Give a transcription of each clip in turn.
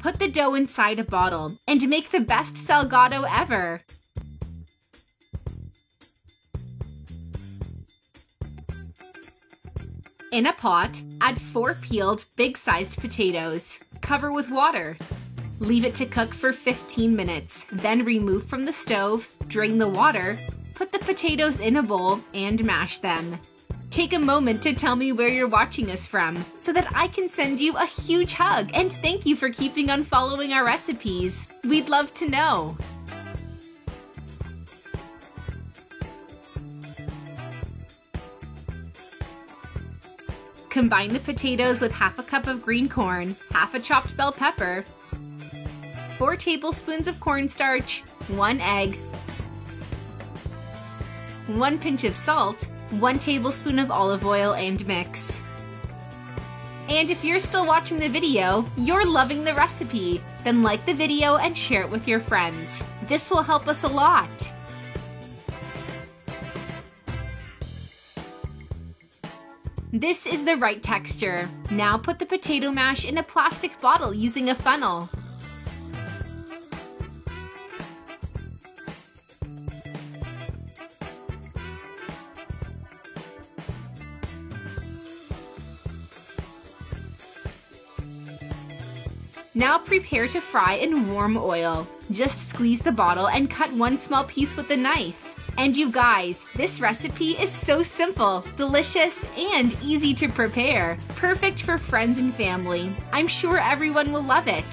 put the dough inside a bottle and make the best salgado ever. In a pot, add four peeled, big-sized potatoes. Cover with water. Leave it to cook for 15 minutes, then remove from the stove, drain the water, put the potatoes in a bowl, and mash them. Take a moment to tell me where you're watching us from so that I can send you a huge hug and thank you for keeping on following our recipes. We'd love to know. Combine the potatoes with half a cup of green corn, half a chopped bell pepper, 4 tablespoons of cornstarch, 1 egg, 1 pinch of salt, 1 tablespoon of olive oil and mix. And if you're still watching the video, you're loving the recipe, then like the video and share it with your friends. This will help us a lot. This is the right texture. Now put the potato mash in a plastic bottle using a funnel. Now prepare to fry in warm oil. Just squeeze the bottle and cut one small piece with a knife. And you guys, this recipe is so simple, delicious, and easy to prepare. Perfect for friends and family. I'm sure everyone will love it.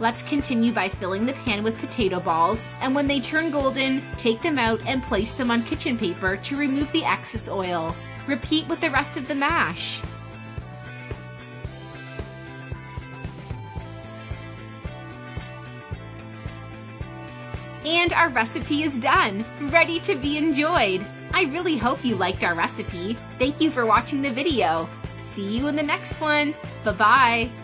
Let's continue by filling the pan with potato balls, and when they turn golden, take them out and place them on kitchen paper to remove the excess oil. Repeat with the rest of the mash. And our recipe is done, ready to be enjoyed. I really hope you liked our recipe. Thank you for watching the video. See you in the next one. Bye-bye.